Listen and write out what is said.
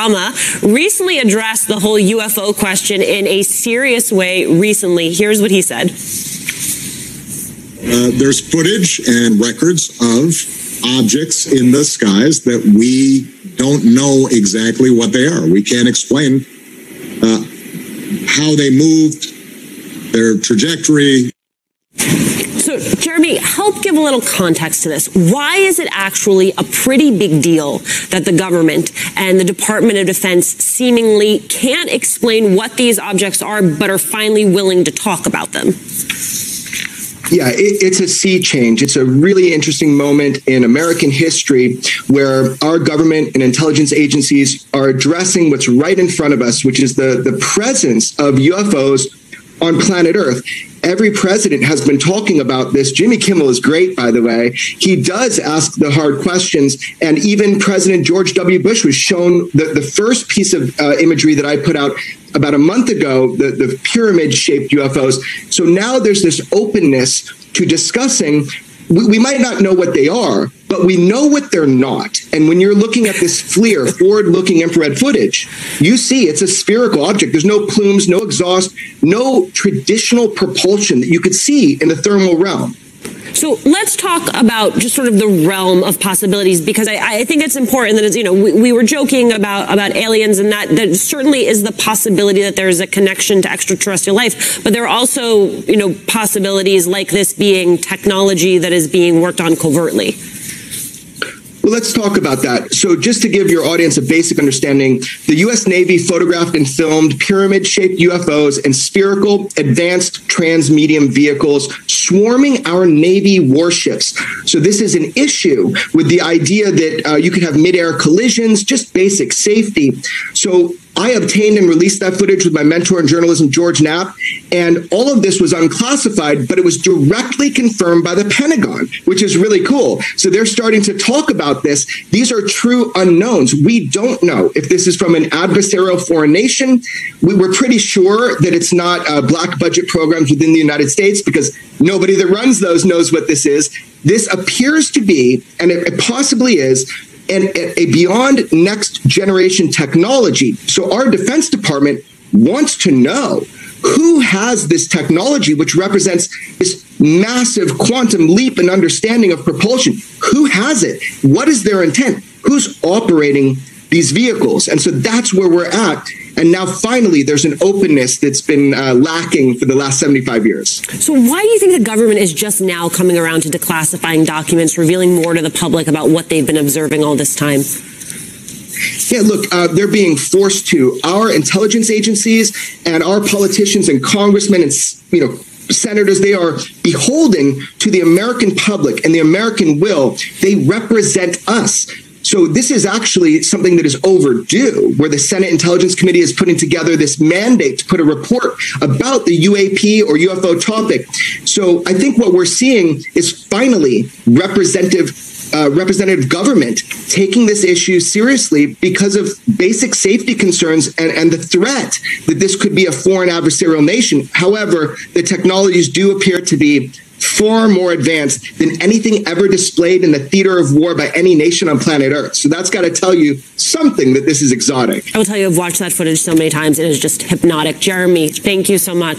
Obama recently addressed the whole UFO question in a serious way recently. Here's what he said. Uh, there's footage and records of objects in the skies that we don't know exactly what they are. We can't explain uh, how they moved, their trajectory, so, Jeremy, help give a little context to this. Why is it actually a pretty big deal that the government and the Department of Defense seemingly can't explain what these objects are, but are finally willing to talk about them? Yeah, it, it's a sea change. It's a really interesting moment in American history where our government and intelligence agencies are addressing what's right in front of us, which is the, the presence of UFOs on planet Earth. Every president has been talking about this. Jimmy Kimmel is great, by the way. He does ask the hard questions. And even President George W. Bush was shown the, the first piece of uh, imagery that I put out about a month ago, the, the pyramid shaped UFOs. So now there's this openness to discussing we, we might not know what they are, but we know what they're not. And when you're looking at this FLIR, forward looking infrared footage, you see it's a spherical object. There's no plumes, no exhaust, no traditional propulsion that you could see in the thermal realm. So let's talk about just sort of the realm of possibilities because I, I think it's important that it's, you know, we, we, were joking about, about aliens and that, that certainly is the possibility that there's a connection to extraterrestrial life. But there are also, you know, possibilities like this being technology that is being worked on covertly. Well, let's talk about that. So, just to give your audience a basic understanding, the U.S. Navy photographed and filmed pyramid shaped UFOs and spherical advanced transmedium vehicles swarming our Navy warships. So, this is an issue with the idea that uh, you could have mid air collisions, just basic safety. So, I obtained and released that footage with my mentor in journalism, George Knapp, and all of this was unclassified, but it was directly confirmed by the Pentagon, which is really cool. So they're starting to talk about this. These are true unknowns. We don't know if this is from an adversarial foreign nation. We were pretty sure that it's not uh, black budget programs within the United States because nobody that runs those knows what this is. This appears to be, and it, it possibly is, and a beyond next generation technology. So our Defense Department wants to know who has this technology, which represents this massive quantum leap in understanding of propulsion. Who has it? What is their intent? Who's operating these vehicles? And so that's where we're at. And now finally, there's an openness that's been uh, lacking for the last 75 years. So, why do you think the government is just now coming around to declassifying documents, revealing more to the public about what they've been observing all this time? Yeah, look, uh, they're being forced to. Our intelligence agencies and our politicians and congressmen and, you know, senators, they are beholden to the American public and the American will. They represent us. So this is actually something that is overdue, where the Senate Intelligence Committee is putting together this mandate to put a report about the UAP or UFO topic. So I think what we're seeing is finally representative uh, representative government taking this issue seriously because of basic safety concerns and, and the threat that this could be a foreign adversarial nation. However, the technologies do appear to be far more advanced than anything ever displayed in the theater of war by any nation on planet Earth. So that's got to tell you something that this is exotic. I will tell you, I've watched that footage so many times. It is just hypnotic. Jeremy, thank you so much.